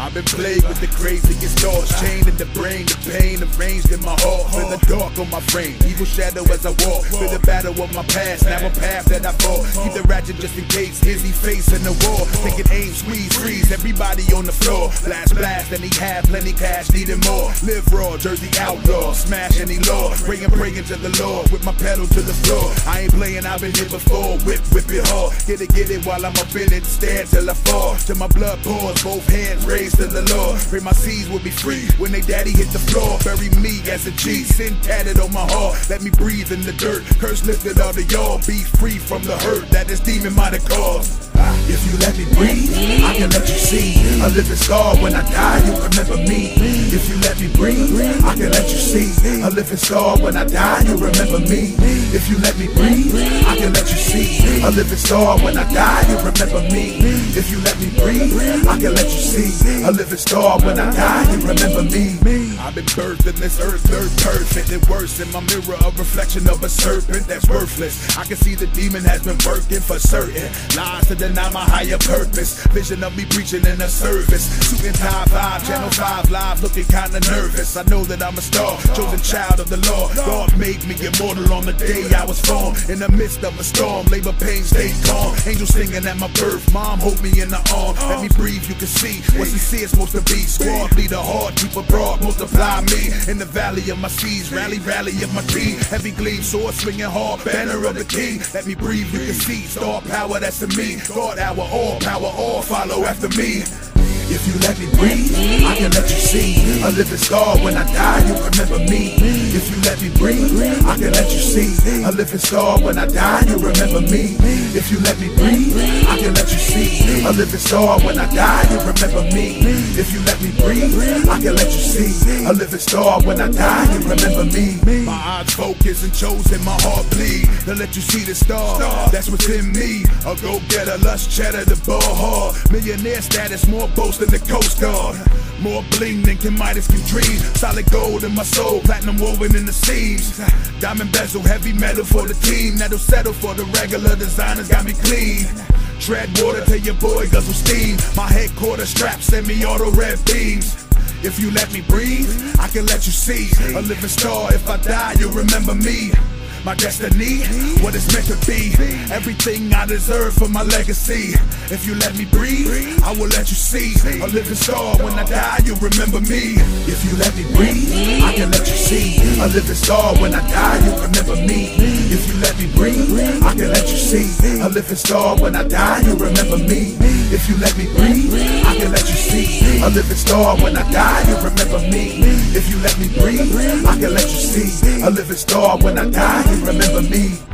I've been plagued with the craziest thoughts, chained in the brain, the pain arranged in my heart. Feel the dark on my frame, evil shadow as I walk. Feel the battle of my past, now a path that I fought. Keep the ratchet just in case, Izzy facing the wall. Taking aim, squeeze, freeze, everybody on the floor. Blast, blast, and he had plenty cash, needed more. Live raw, Jersey outlaw, smash any law. Praying, praying to the Lord with my pedal to the floor. I ain't playing, I've been here before. Whip, whip it hard. Get it, get it while I'm up in it. Stand till I fall. Till my blood pours, both hands raised to the Lord. Pray my seeds will be free when they daddy hit the floor. Bury me as a G, sin tatted on my heart. Let me breathe in the dirt. Curse lifted all of y'all. Be free from the hurt that this demon might have caused. Ah, if you let me breathe, I can let you see a living scar. When I die, you'll remember me. If you let me breathe, I can let you see a living scar. When I die, you remember me. If you let me breathe, I can let you see a living star. When I die, you remember me. If you let me breathe, I can let you see a living star. When I die, you remember me. I've been birthed in this earth, third perfect. And worse in my mirror, a reflection of a serpent that's worthless. I can see the demon has been working for certain. Lies to deny my higher purpose. Vision of me preaching in a service. Shooting time five, channel five live, looking kinda nervous. I know that I'm a star, chosen child of the Lord. God made me immortal on the day I was born. In the midst of a storm, labor pains stayed calm. Angels singing at my birth, mom hold me in the arm. Let me breathe, you can see what sincere supposed to be. Squad leader, hard, keep abroad, multiply me. In the valley of my seas, rally, rally of my team. Heavy gleam, sword swinging hard, banner of the king. Let me breathe, you can see. Star power, that's in me. God hour, all power, all follow after me. If you let me breathe, can let you see a living star. When I die, you remember me. If you let me breathe, I can let you see a living star. When I die, you remember me. If you let me breathe, I can let you see a living star. When I die, you remember me. If you let me breathe, I can let you see a living star. When I die, you remember me. My eyes focus and chosen, my heart bleed to let you see the star that's within me. A go getter, lust cheddar, the ball hard. Millionaire status, more boast than the Coast Guard. More bling than King Midas can dream. Solid gold in my soul, platinum woven in the seams. Diamond bezel, heavy metal for the team. That'll settle for the regular designers, got me clean. Tread water till your boy guzzle steam. My headquarters strap, semi-auto red beams. If you let me breathe, I can let you see a living star. If I die, you'll remember me. My destiny, what it's meant to be. Everything I deserve for my legacy. If you let me breathe, I will let you see a living star. When I die, you'll remember me. If you let me breathe, I can let you see a living star. When I die, you'll remember me. If you let me breathe, I can let you see a living star. When I die, you'll remember me. If you let me breathe, I can let you see a living star. When I die, you'll remember me. If you let me breathe, See a living star. When I die, remember me.